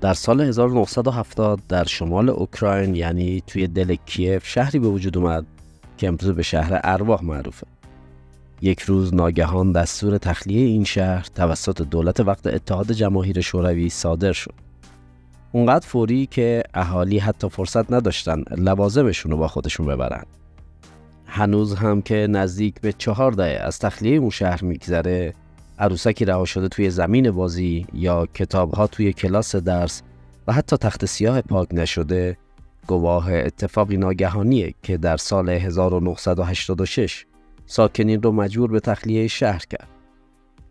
در سال 1970 در شمال اوکراین یعنی توی دل کیف شهری به وجود اومد که امروز به شهر ارواح معروفه. یک روز ناگهان دستور تخلیه این شهر توسط دولت وقت اتحاد جماهیر شوروی صادر شد. اونقدر فوری که اهالی حتی فرصت نداشتن لوازمشون رو با خودشون ببرن. هنوز هم که نزدیک به چهار دهه از تخلیه اون شهر میگذره عروسکی رها شده توی زمین بازی یا کتابها توی کلاس درس و حتی تخت سیاه پاک نشده گواه اتفاقی ناگهانیه که در سال 1986 ساکنین رو مجبور به تخلیه شهر کرد.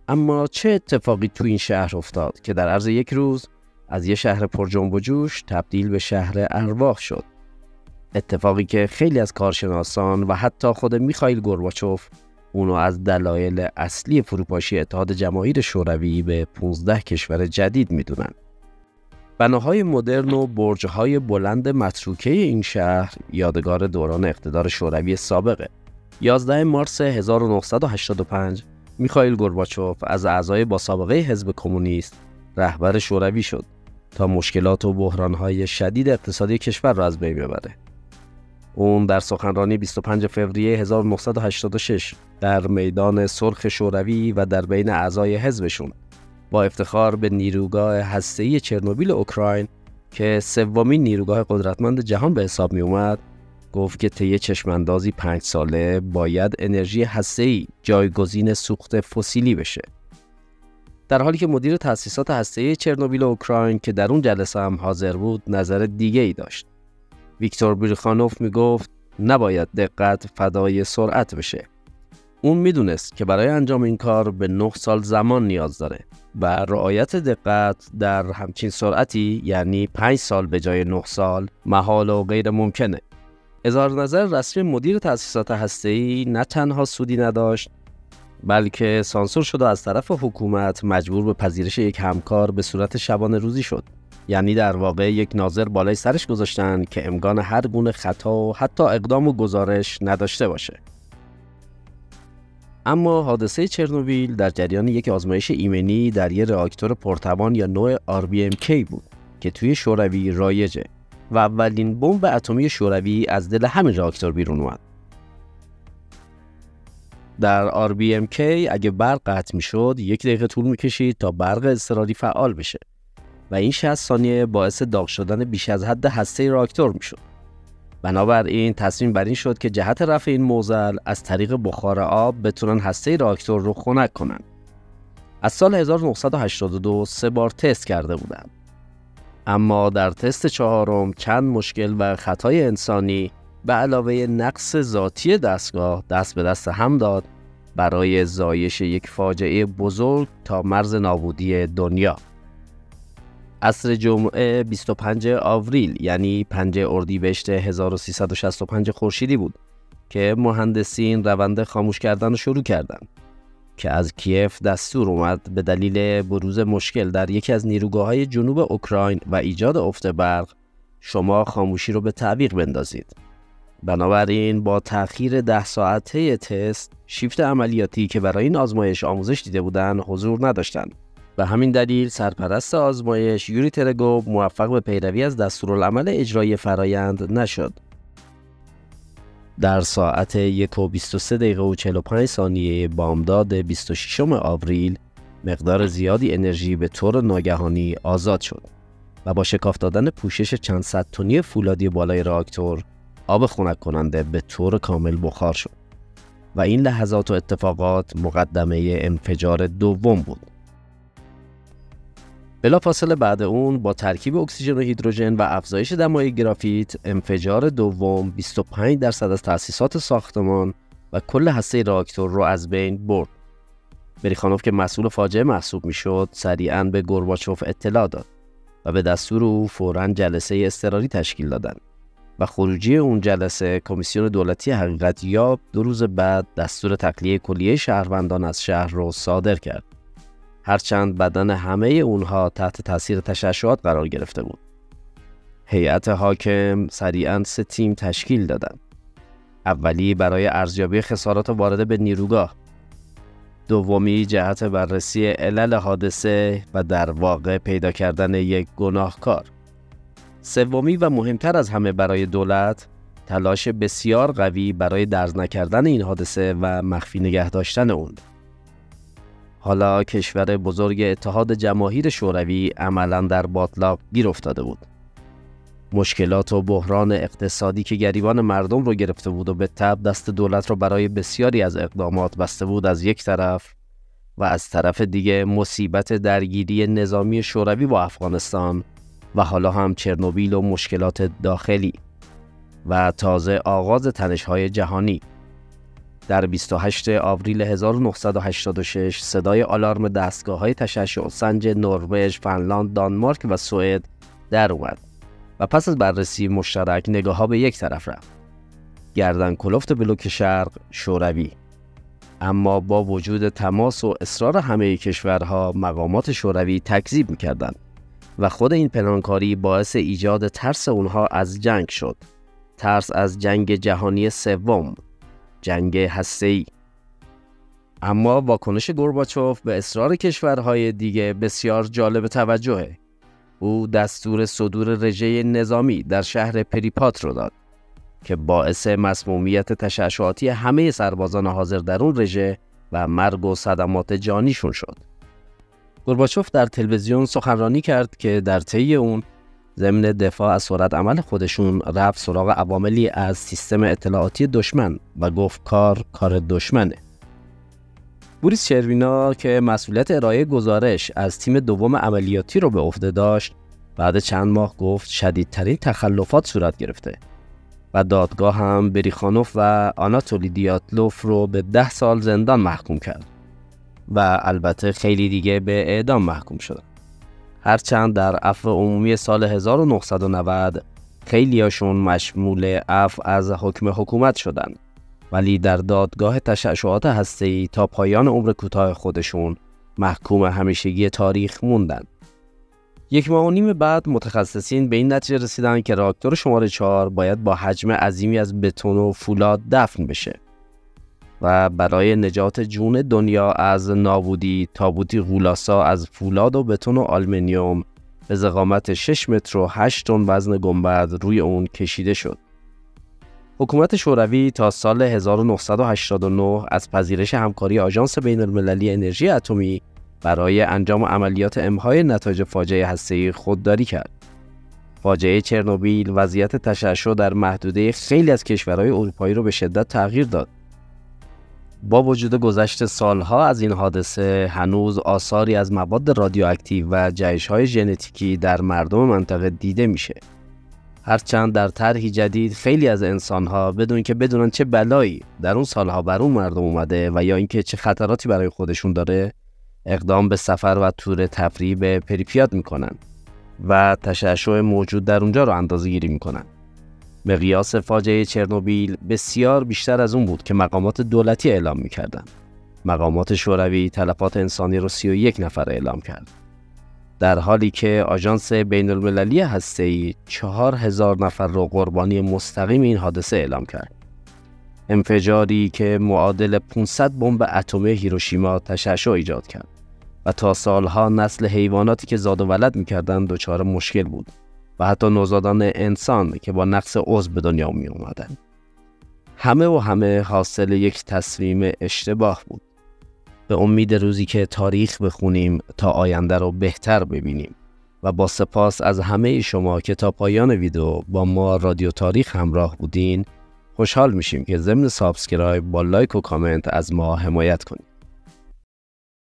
اما چه اتفاقی تو این شهر افتاد که در عرض یک روز از یه شهر پر جنب و جوش تبدیل به شهر ارواح شد؟ اتفاقی که خیلی از کارشناسان و حتی خود میخائیل گورباچوف اونو از دلایل اصلی فروپاشی اتحاد جماهیر شوروی به 15 کشور جدید می‌دونن. بناهای مدرن و برجهای بلند متروکه این شهر یادگار دوران اقتدار شوروی سابقه. 11 مارس 1985 میخائیل گورباچوف از اعضای با سابقه حزب کمونیست رهبر شوروی شد تا مشکلات و بحرانهای شدید اقتصادی کشور را از بین ببره. اون در سخنرانی 25 فوریه 1986 در میدان سرخ شوروی و در بین اعضای حزبشون با افتخار به نیروگاه هسته‌ای چرنوبیل اوکراین که سومین نیروگاه قدرتمند جهان به حساب می اومد گفت که طی چشماندازی پنج ساله باید انرژی هسته‌ای جایگزین سوخت فسیلی بشه. در حالی که مدیر تأسیسات هسته‌ای چرنوبیل اوکراین که در اون جلسه هم حاضر بود نظر دیگه ای داشت. ویکتور بریخانوف می‌گفت نباید دقت فدای سرعت بشه. اون می‌دونست که برای انجام این کار به 9 سال زمان نیاز داره و رعایت دقت در همچین سرعتی یعنی 5 سال به جای 9 سال محال و غیر ممکنه. اظهار نظر رسمی مدیر تأسیسات هسته‌ای نه تنها سودی نداشت بلکه سانسور شد و از طرف حکومت مجبور به پذیرش یک همکار به صورت شبانه روزی شد. یعنی در واقع یک ناظر بالای سرش گذاشتن که امکان هر گونه خطا و حتی اقدام و گزارش نداشته باشه. اما حادثه چرنوبیل در جریان یک آزمایش ایمنی در یک راکتور پرتوان یا نوع RBMK بود که توی شوروی رایجه و اولین بمب اتمی شوروی از دل همین راکتور بیرون اومد. در RBMK اگه برق قطع می‌شد یک دقیقه طول می‌کشید تا برق اضطراری فعال بشه و این 60 ثانیه باعث داغ شدن بیش از حد هسته راکتور می‌شد. بنابراین تصمیم بر این شد که جهت رفع این موزل از طریق بخار آب بتونن هسته راکتور رو خنک کنن. از سال 1982 سه بار تست کرده بودند. اما در تست چهارم چند مشکل و خطای انسانی به علاوه نقص ذاتی دستگاه دست به دست هم داد برای زایش یک فاجعه بزرگ تا مرز نابودی دنیا. عصر جمعه 25 آوریل یعنی 5 اردیبهشت 1365 خورشیدی بود که مهندسین روند خاموش کردن رو شروع کردند که از کیف دستور اومد به دلیل بروز مشکل در یکی از نیروگاه های جنوب اوکراین و ایجاد افت برق شما خاموشی رو به تعویق بندازید. بنابراین با تأخیر ده ساعته تست شیفت عملیاتی که برای این آزمایش آموزش دیده بودند حضور نداشتند به همین دلیل سرپرست آزمایش یوری ترگوب موفق به پیروی از دستورالعمل اجرایی فرایند نشد. در ساعت 1 و 23 دقیقه و 45 ثانیه بامداد 26 آوریل مقدار زیادی انرژی به طور ناگهانی آزاد شد و با شکاف دادن پوشش چند صد تونی فولادی بالای راکتور آب خنک کننده به طور کامل بخار شد و این لحظات و اتفاقات مقدمه انفجار دوم بود. بلافاصله بعد اون با ترکیب اکسیژن و هیدروژن و افزایش دمای گرافیت انفجار دوم 25 درصد از تأسیسات ساختمان و کل هسته راکتور رو از بین برد. بریخانوف که مسئول فاجعه محسوب می‌شد سریعا به گورباچوف اطلاع داد و به دستور او فورا جلسه اضطراری تشکیل دادند و خروجی اون جلسه کمیسیون دولتی حقیقت یاب دو روز بعد دستور تخلیه کلیه شهروندان از شهر رو صادر کرد. هرچند بدن همه اونها تحت تاثیر تشعشعات قرار گرفته بود. هیئت حاکم سریعا سه تیم تشکیل دادند. اولی برای ارزیابی خسارات وارده به نیروگاه دومی جهت بررسی علل حادثه و در واقع پیدا کردن یک گناهکار سومی و مهمتر از همه برای دولت تلاش بسیار قوی برای درز نکردن این حادثه و مخفی نگه داشتن اون حالا کشور بزرگ اتحاد جماهیر شوروی عملا در باطلاق گیر افتاده بود. مشکلات و بحران اقتصادی که گریبان مردم رو گرفته بود و به تب دست دولت رو برای بسیاری از اقدامات بسته بود از یک طرف و از طرف دیگه مصیبت درگیری نظامی شوروی با افغانستان و حالا هم چرنوبیل و مشکلات داخلی و تازه آغاز تنش‌های جهانی. در 28 آوریل 1986 صدای آلارم دستگاه های تشعشع سنج نروژ، فنلاند، دانمارک و سوئد در اومد و پس از بررسی مشترک نگاه ها به یک طرف رفت. گردن کلفت بلوک شرق شوروی اما با وجود تماس و اصرار همه کشورها مقامات شوروی تکذیب می‌کردند و خود این پلانکاری باعث ایجاد ترس اونها از جنگ شد ترس از جنگ جهانی سوم جنگ هسته‌ای اما واکنش گورباچوف به اصرار کشورهای دیگه بسیار جالب توجهه او دستور صدور رژه نظامی در شهر پریپات رو داد که باعث مسمومیت تشعشعاتی همه سربازان حاضر در اون رژه و مرگ و صدمات جانیشون شد. گورباچوف در تلویزیون سخنرانی کرد که در طی اون ضمن دفاع از سرعت عمل خودشون رفت سراغ عواملی از سیستم اطلاعاتی دشمن و گفت کار کار دشمنه. بوریس چروینا که مسئولیت ارائه گزارش از تیم دوم عملیاتی رو به عهده داشت بعد چند ماه گفت شدیدترین تخلفات صورت گرفته و دادگاه هم بریخانوف و آناتولی دیاتلوف رو به ده سال زندان محکوم کرد و البته خیلی دیگه به اعدام محکوم شدن هرچند در عفو عمومی سال 1990 خیلیاشون مشمول عفو از حکم حکومت شدند ولی در دادگاه تشعشعات هسته‌ای تا پایان عمر کوتاه خودشون محکوم همیشگی تاریخ موندن. یک ماه و نیم بعد متخصصین به این نتیجه رسیدن که راکتور شماره 4 باید با حجم عظیمی از بتون و فولاد دفن بشه و برای نجات جون دنیا از نابودی تابوتی غولاسا از فولاد و بتون و آلمینیوم به زقامت 6 متر و 8 تن وزن گنبد روی اون کشیده شد. حکومت شوروی تا سال 1989 از پذیرش همکاری آژانس بین المللی انرژی اتمی برای انجام عملیات امهای نتایج فاجعه هسته‌ای خودداری کرد. فاجعه چرنوبیل وضعیت تشعشع در محدوده خیلی از کشورهای اروپایی را به شدت تغییر داد. با وجود گذشت سالها از این حادثه هنوز آثاری از مواد رادیواکتیو و جایش‌های ژنتیکی در مردم منطقه دیده میشه. هرچند در طرحی جدید خیلی از انسانها بدون که بدونن چه بلایی در اون سالها بر اون مردم اومده و یا اینکه چه خطراتی برای خودشون داره اقدام به سفر و تور تفریح به پریپیاد می‌کنن و تشعشع موجود در اونجا رو اندازه گیری می‌کنن مقیاس فاجعه چرنوبیل بسیار بیشتر از اون بود که مقامات دولتی اعلام می‌کردن مقامات شوروی تلفات انسانی رو 31 نفر اعلام کرد. در حالی که آژانس بین المللی هسته‌ای چهار هزار نفر را قربانی مستقیم این حادثه اعلام کرد. انفجاری که معادل 500 بمب اتمی هیروشیما تشعشع ایجاد کرد و تا سالها نسل حیواناتی که زاد و ولد می‌کردند دچار مشکل بود. و حتی نوزادان انسان که با نقص عضو به دنیا می اومدن. همه و همه حاصل یک تصمیم اشتباه بود. به امید روزی که تاریخ بخونیم تا آینده رو بهتر ببینیم و با سپاس از همه شما که تا پایان ویدیو با ما رادیو تاریخ همراه بودین خوشحال میشیم که ضمن subscribe با لایک و کامنت از ما حمایت کنید